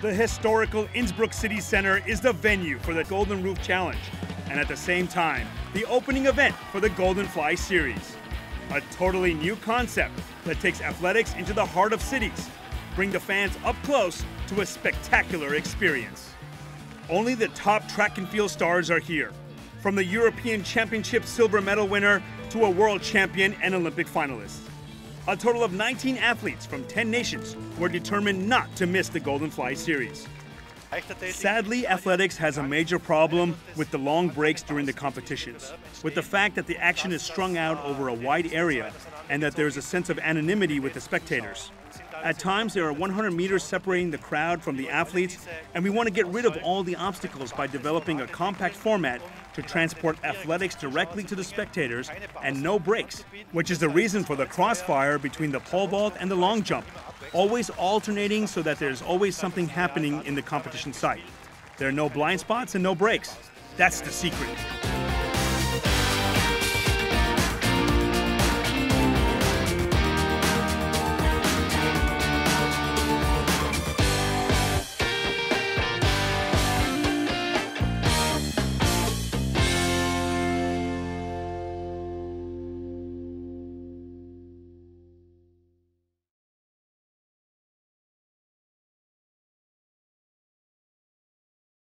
The historical Innsbruck City Center is the venue for the Golden Roof Challenge, and at the same time, the opening event for the Golden Fly Series. A totally new concept that takes athletics into the heart of cities, bring the fans up close to a spectacular experience. Only the top track and field stars are here, from the European Championship silver medal winner to a world champion and Olympic finalist. A total of 19 athletes from 10 nations were determined not to miss the Golden Fly Series. Sadly, athletics has a major problem with the long breaks during the competitions, with the fact that the action is strung out over a wide area and that there's a sense of anonymity with the spectators. At times, there are 100 meters separating the crowd from the athletes, and we want to get rid of all the obstacles by developing a compact format to transport athletics directly to the spectators and no breaks, which is the reason for the crossfire between the pole vault and the long jump, always alternating so that there's always something happening in the competition site. There are no blind spots and no breaks. That's the secret.